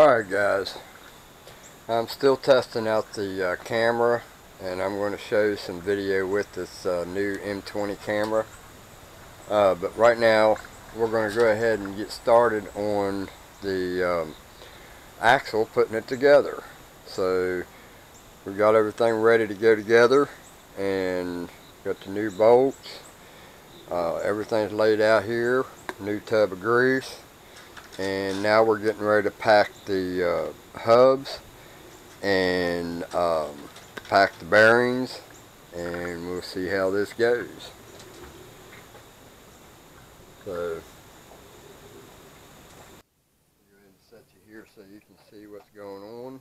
Alright guys, I'm still testing out the uh, camera and I'm going to show you some video with this uh, new M20 camera. Uh, but right now we're going to go ahead and get started on the um, axle putting it together. So we got everything ready to go together and got the new bolts. Uh, everything's laid out here, new tub of grease and now we're getting ready to pack the uh, hubs and um, pack the bearings and we'll see how this goes. So set you here so you can see what's going on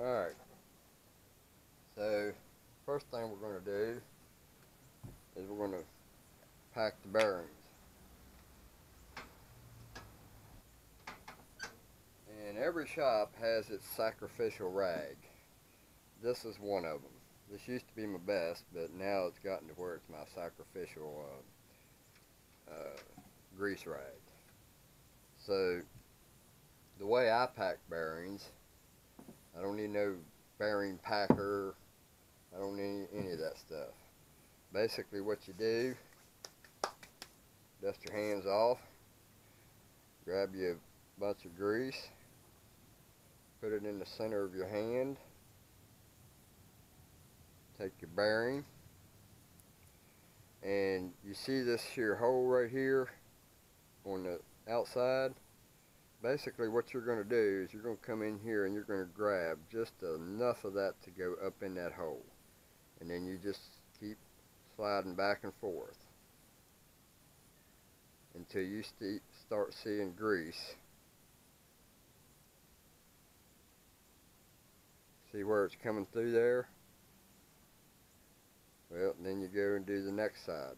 Alright. So, first thing we're going to do is we're going to pack the bearings. And every shop has its sacrificial rag. This is one of them. This used to be my best, but now it's gotten to where it's my sacrificial uh, uh, grease rag. So, the way I pack bearings I don't need no bearing packer. I don't need any of that stuff. Basically what you do, dust your hands off, grab you a bunch of grease, put it in the center of your hand, take your bearing, and you see this here hole right here on the outside basically what you're going to do is you're going to come in here and you're going to grab just enough of that to go up in that hole and then you just keep sliding back and forth until you start seeing grease. See where it's coming through there? Well then you go and do the next side.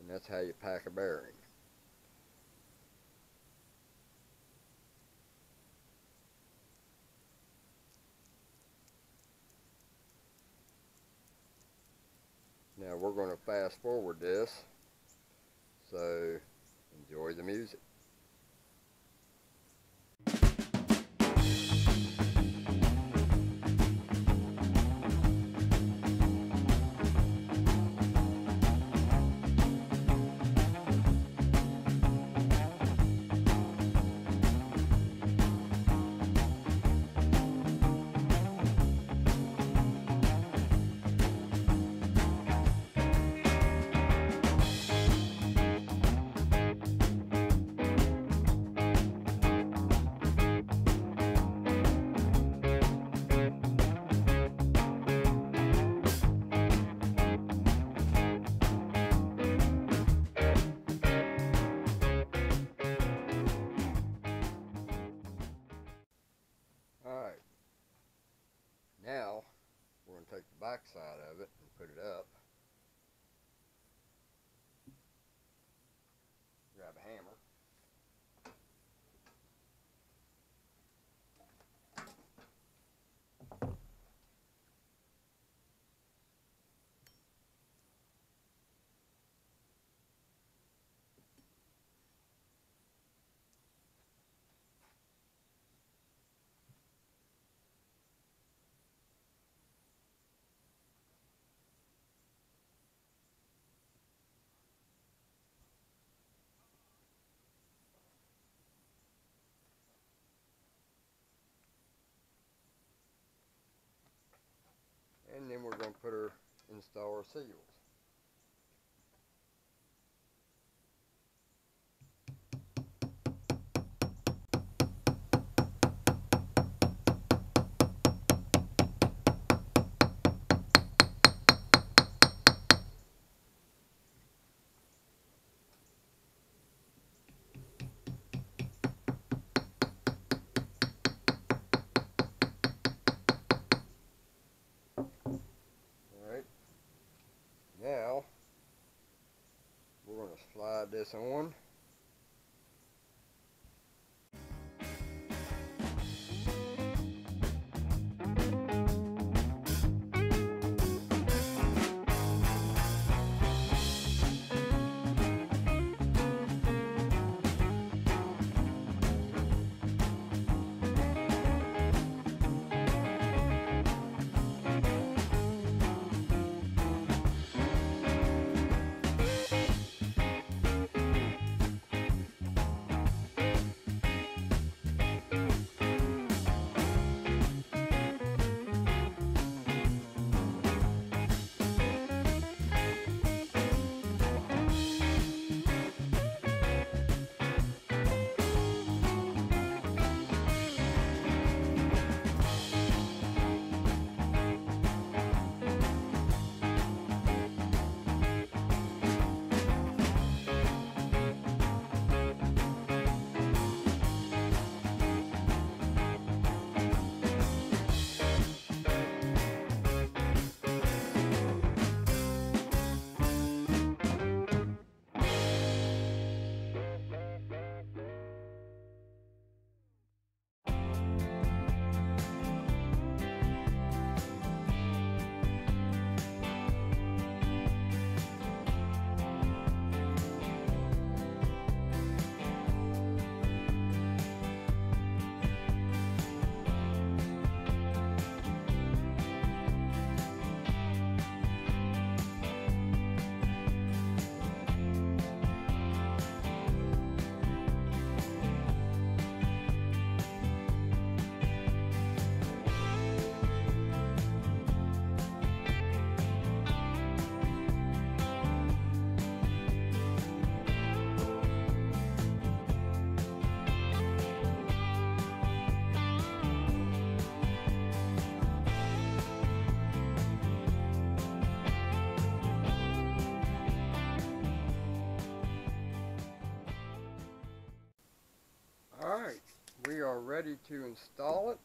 And that's how you pack a bearing. Now we're going to fast forward this, so enjoy the music. Back side of it and put it up. Our seals. This on ready to install it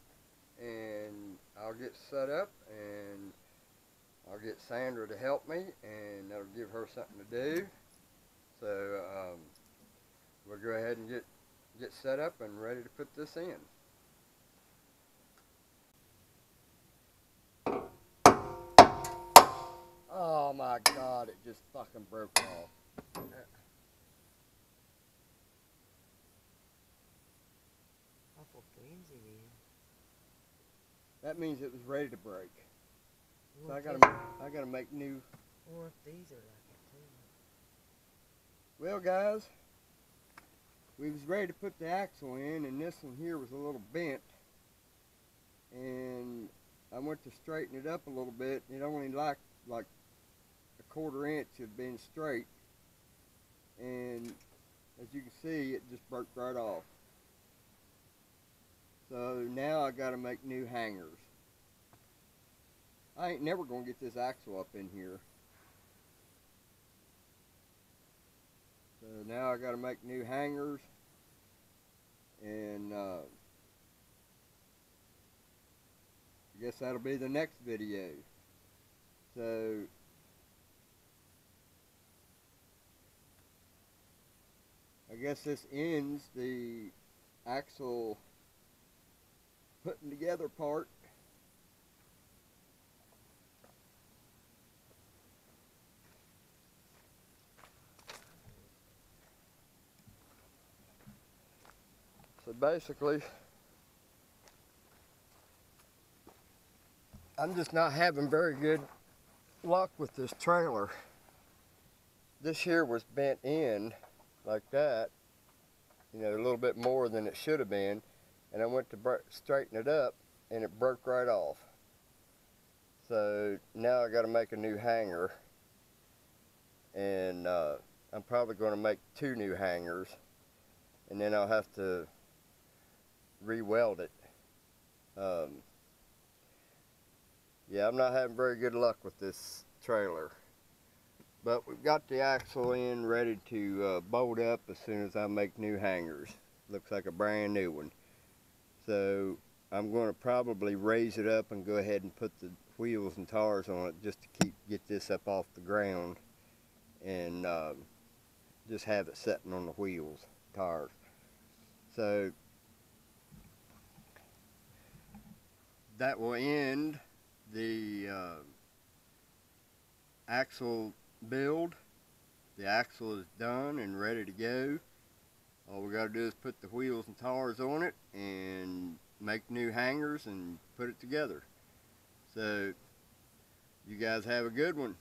and I'll get set up and I'll get Sandra to help me and that'll give her something to do. So um, we'll go ahead and get get set up and ready to put this in. Oh my god, it just fucking broke off. Awful flimsy, man. That means it was ready to break. So I gotta I gotta make new Or if these are like it too. Well, guys, we was ready to put the axle in, and this one here was a little bent. And I went to straighten it up a little bit. It only like like a quarter inch of being straight. And as you can see, it just broke right off. So now I got to make new hangers. I ain't never gonna get this axle up in here. So now I got to make new hangers and uh, I guess that'll be the next video. So I guess this ends the axle putting together part. So basically, I'm just not having very good luck with this trailer. This here was bent in like that, you know, a little bit more than it should have been, and I went to straighten it up, and it broke right off. So now I got to make a new hanger, and uh, I'm probably going to make two new hangers, and then I'll have to re-weld it. Um, yeah, I'm not having very good luck with this trailer. But we've got the axle in ready to uh, bolt up as soon as I make new hangers. Looks like a brand new one. So I'm going to probably raise it up and go ahead and put the wheels and tires on it just to keep get this up off the ground and um, just have it sitting on the wheels, tires. So that will end the uh, axle build. The axle is done and ready to go. All we got to do is put the wheels and tires on it and make new hangers and put it together. So, you guys have a good one.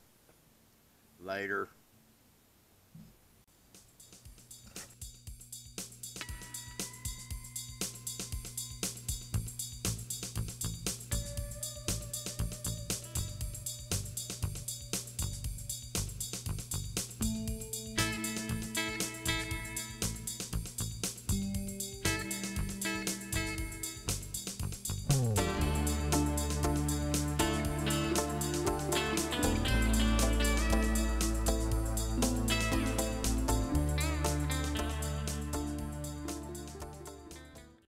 Later.